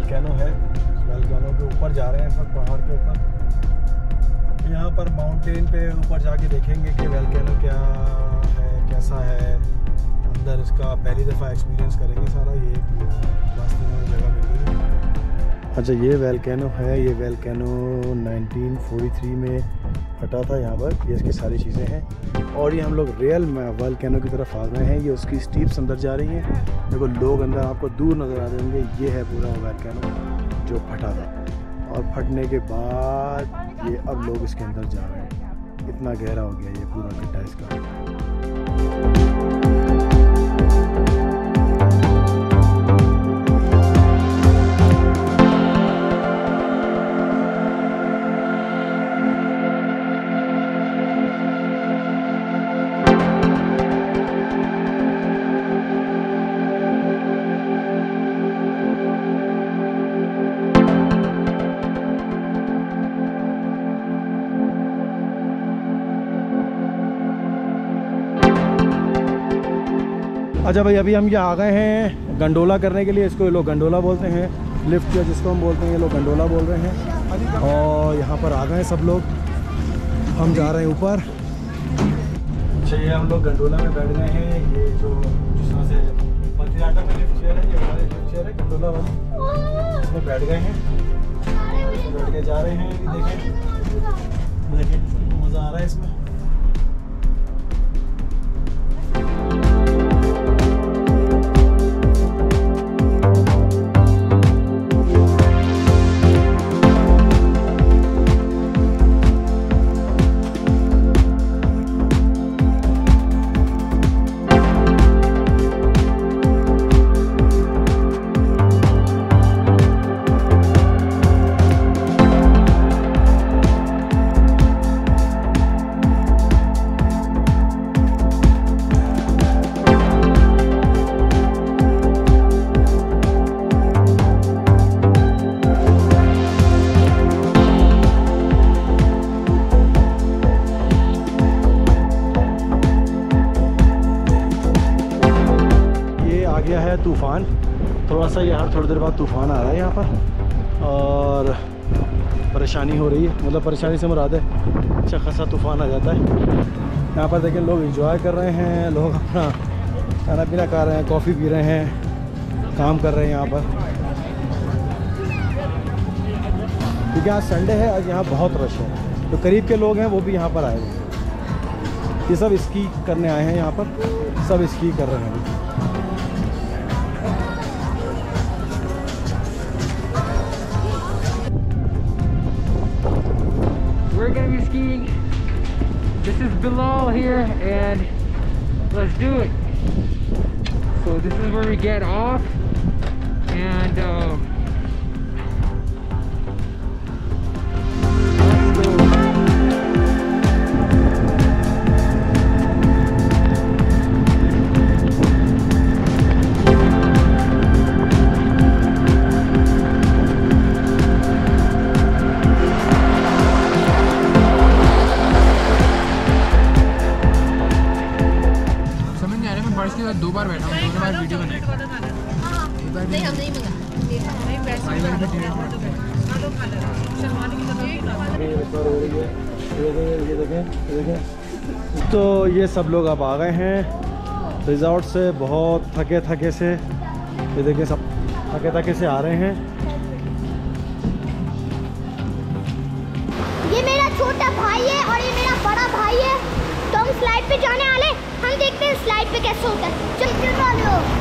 Volcano है। Volcano के ऊपर जा रहे हैं इस वक्त पहाड़ के ऊपर। यहाँ पर माउंटेन पे ऊपर जाके देखेंगे कि वेलकैनो क्या है, कैसा है। अंदर इसका पहली दफ़ा एक्सपीरियंस करेंगे सारा, ये जगह मिल अच्छा ये वेलकैनो है, ये वेलकैनो 1943 में फटा था यहाँ पर। ये इसकी सारी चीज़ें हैं। और ये हम लोग रियल वेलकैनो की तरफ़ आ गए हैं। ये उसकी स्टीप्स अंदर जा रही हैं। देखो, लोग अंदर आपको दूर नज़र आ रहे होंगे। ये है पूरा वेलकैनो जो फटा था। और फटने के बाद ये अब लोग इसके अंदर जा रहे हैं। इतना गहरा हो गया ये पूरा गड्ढा इसका। अच्छा भाई, अभी हम ये आ गए हैं गंडोला करने के लिए, इसको ये लोग गंडोला बोलते हैं। लिफ्ट या जिसको हम बोलते हैं, ये लोग गंडोला बोल रहे हैं। और यहाँ पर आ गए सब लोग। हम जा रहे हैं ऊपर। अच्छा ये हम लोग गंडोला में बैठ गए हैं। ये जो जिस तरह से लिफ्ट चेयर है, ये हमारे लिफ्ट चेयर है, गंडोला इसमें बैठ गए हैं। बैठ के जा रहे हैं। देखें। देखें, मज़ा आ रहा है इसमें। है तूफ़ान। थोड़ा सा यहाँ थोड़ी देर बाद तूफ़ान आ रहा है यहाँ पर। और परेशानी हो रही है। मतलब परेशानी से मुराद है। अच्छा खासा तूफ़ान आ जाता है। यहाँ पर देखें, लोग इंजॉय कर रहे हैं। लोग अपना खाना पीना खा रहे हैं कॉफ़ी पी रहे हैं, काम कर रहे हैं यहाँ पर। क्योंकि आज संडे है, आज यहाँ बहुत रश है। तो करीब के लोग हैं, वो भी यहाँ पर आए हुए हैं। ये सब स्की करने आए हैं यहाँ पर। सब स्की कर रहे हैं। Skiing. This is below here, and let's do it. So this is where we get off, and um, बार वीडियो बनाई नहीं हम नहीं मंगा। तो ये सब लोग अब आ गए हैं। रिजॉर्ट से बहुत थके थके से ये देखिए सब थके थके से आ रहे हैं। स्लाइड पे हैं कैसे होता है चल वाले